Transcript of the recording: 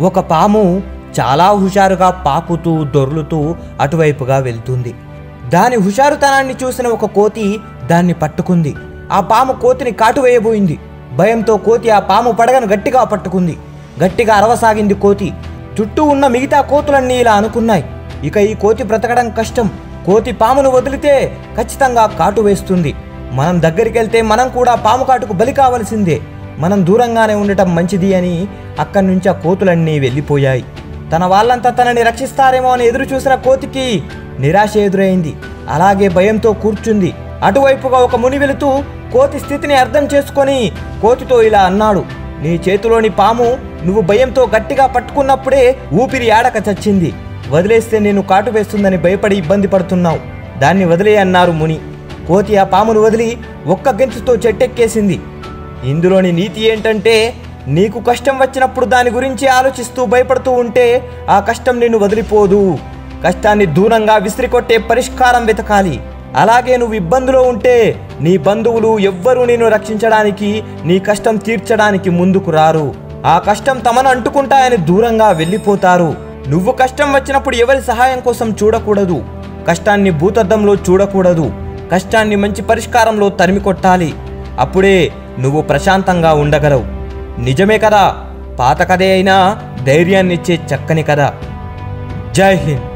ఒక పాము చాలా హుషారుగా పాకుతూ దొర్లుతూ అటువైపుగా వెళ్తుంది. దాని హుషారుతనాన్ని చూసిన ఒక కోతి దాన్ని పట్టుకుంది. ఆ పాము కోతిని కాటు వేయబోయింది. భయంతో కోతి ఆ పాము పడగను గట్టిగా పట్టుకుంది. గట్టిగా అరవసాగింది కోతి. చుట్టూ ఉన్న మిగతా కోతులన్నీ ఇలా అనుకున్నాయి. ఇక ఈ కోతి బ్రతకడం కష్టం. కోతి పామును వదిలితే ఖచ్చితంగా కాటు వేస్తుంది. మనం దగ్గరికి వెళ్తే మనం కూడా పాము కాటుకు బలి కావలసిందే. మనం దూరంగానే ఉండటం మంచిది అని అక్కడి నుంచి ఆ కోతులన్నీ వెళ్ళిపోయాయి. తన వాళ్ళంతా తనని రక్షిస్తారేమో అని ఎదురు చూసిన కోతికి నిరాశ ఎదురైంది. అలాగే భయంతో కూర్చుంది. అటువైపుగా ఒక ముని వెళుతూ కోతి స్థితిని అర్థం చేసుకొని కోతితో ఇలా అన్నాడు నీ చేతిలోని పాము నువ్వు భయంతో గట్టిగా పట్టుకున్నప్పుడే ఊపిరి ఆడక చచ్చింది. వదిలేస్తే నేను కాటు వేస్తుందని భయపడి ఇబ్బంది పడుతున్నావు. దాన్ని వదిలే అన్నారు ముని. కోతి ఆ పామును వదిలి ఒక్క గెంతుతో చెట్టెక్కేసింది. ఇందులోని నీతి ఏంటంటే నీకు కష్టం వచ్చినప్పుడు దాని గురించి ఆలోచిస్తూ భయపడుతూ ఉంటే ఆ కష్టం నిన్ను వదిలిపోదు. కష్టాన్ని దూరంగా విసిరికొట్టే పరిష్కారం వెతకాలి. అలాగే నువ్వు ఇబ్బందిలో ఉంటే నీ బంధువులు ఎవ్వరూ నిన్ను రక్షించడానికి నీ కష్టం తీర్చడానికి ముందుకు రారు. ఆ కష్టం తమను అంటుకుంటాయని దూరంగా వెళ్ళిపోతారు. నువ్వు కష్టం వచ్చినప్పుడు ఎవరి సహాయం కోసం చూడకూడదు. కష్టాన్ని భూతద్దంలో చూడకూడదు. కష్టాన్ని మంచి పరిష్కారంలో తరిమి కొట్టాలి అప్పుడే నువ్వు ప్రశాంతంగా ఉండగలవు. నిజమే కదా? పాత కథే అయినా ధైర్యాన్నిచ్చే చక్కని కథ. జై హింద్.